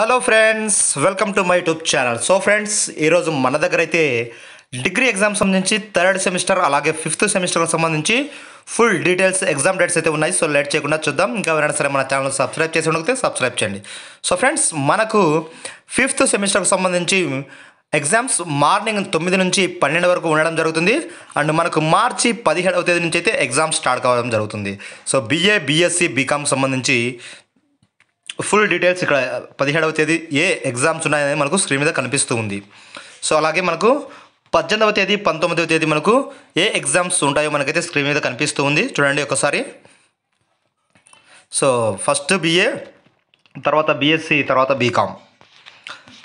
Hello friends welcome to my YouTube channel so friends ఈరోజు మన దగ్గర అయితే డిగ్రీ ఎగ్జామ్ సంబంధించి థర్డ్ సెమిస్టర్ అలాగే ఫిఫ్త్ సెమిస్టర్కి సంబంధించి ఫుల్ డీటెయిల్స్ ఎగ్జామ్ డేట్స్ అయితే ఉన్నాయి. సో లేట్ చేయకుండా చూద్దాం. ఇంకా ఎవరైనా సరే మన ఛానల్ సబ్స్క్రైబ్ చేసి ఉండకపోతే సబ్స్క్రైబ్ చేయండి. సో ఫ్రెండ్స్ మనకు ఫిఫ్త్ సెమిస్టర్కి సంబంధించి ఎగ్జామ్స్ మార్నింగ్ తొమ్మిది నుంచి పన్నెండు వరకు ఉండడం జరుగుతుంది. అండ్ మనకు మార్చి పదిహేడవ తేదీ నుంచి అయితే ఎగ్జామ్స్ స్టార్ట్ కావడం జరుగుతుంది. సో బీఏ బీఎస్సీ బీకామ్ సంబంధించి ఫుల్ డీటెయిల్స్ ఇక్కడ పదిహేడవ తేదీ ఏ ఎగ్జామ్స్ ఉన్నాయనేది మనకు స్క్రీన్ మీద కనిపిస్తూ ఉంది. సో అలాగే మనకు పద్దెనిమిదవ తేదీ పంతొమ్మిదవ తేదీ మనకు ఏ ఎగ్జామ్స్ ఉంటాయో మనకైతే స్క్రీన్ మీద కనిపిస్తూ ఉంది. చూడండి ఒకసారి. సో ఫస్ట్ బీఏ తర్వాత బీఎస్సీ తర్వాత బీకామ్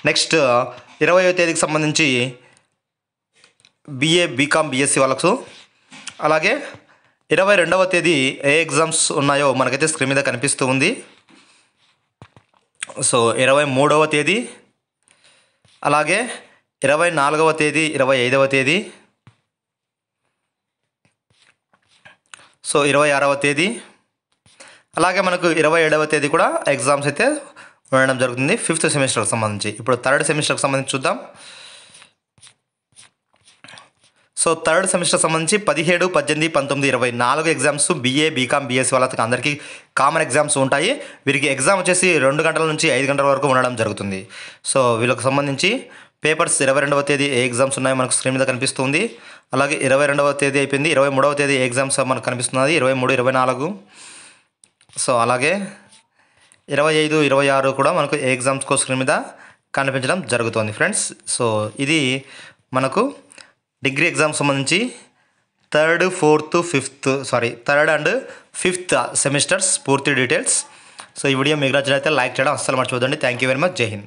నెక్స్ట్ ఇరవయో తేదీకి సంబంధించి బీఏ బీకామ్ బీఎస్సీ వాళ్ళకు. అలాగే ఇరవై రెండవ తేదీ ఏ ఎగ్జామ్స్ ఉన్నాయో మనకైతే స్క్రీన్ మీద కనిపిస్తూ ఉంది. సో ఇరవై మూడవ తేదీ అలాగే ఇరవై నాలుగవ తేదీ ఇరవై ఐదవ తేదీ. సో ఇరవై ఆరవ తేదీ. అలాగే మనకు ఇరవై ఏడవ తేదీ కూడా ఎగ్జామ్స్ అయితే ఉండడం జరుగుతుంది ఫిఫ్త్ సెమిస్టర్కి సంబంధించి. ఇప్పుడు థర్డ్ సెమిస్టర్కి సంబంధించి చూద్దాం. సో థర్డ్ సెమిస్టర్ సంబంధించి పదిహేడు పద్దెనిమిది పంతొమ్మిది ఇరవై నాలుగు ఎగ్జామ్స్ బీఏ బీకామ్ బీఎస్సీ వాళ్ళకి అందరికీ కామన్ ఎగ్జామ్స్ ఉంటాయి. వీరికి ఎగ్జామ్ వచ్చేసి రెండు గంటల నుంచి ఐదు గంటల వరకు ఉండడం జరుగుతుంది. సో వీళ్ళకి సంబంధించి పేపర్స్ ఇరవై రెండవ తేదీ ఏ ఎగ్జామ్స్ ఉన్నాయో మనకు స్క్రీన్ మీద కనిపిస్తుంది. అలాగే ఇరవై రెండవ తేదీ అయిపోయింది. ఇరవై మూడవ తేదీ ఏ ఎగ్జామ్స్ మనకు కనిపిస్తున్నది. ఇరవై మూడు ఇరవై నాలుగు. సో అలాగే ఇరవై ఐదు ఇరవై ఆరు కూడా మనకు ఏ ఎగ్జామ్స్కో స్క్రీన్ మీద కనిపించడం జరుగుతుంది ఫ్రెండ్స్ సో ఇది మనకు డిగ్రీ ఎగ్జామ్ సంబంధించి third fourth fifth sorry third and fifth semesters పూర్తి డీటెయిల్స్. సో ఈ వీడియో మీకు నచ్చినైతే లైక్ చేయడం అస్సలు మర్చిపోదండి thank you very much Jai Hind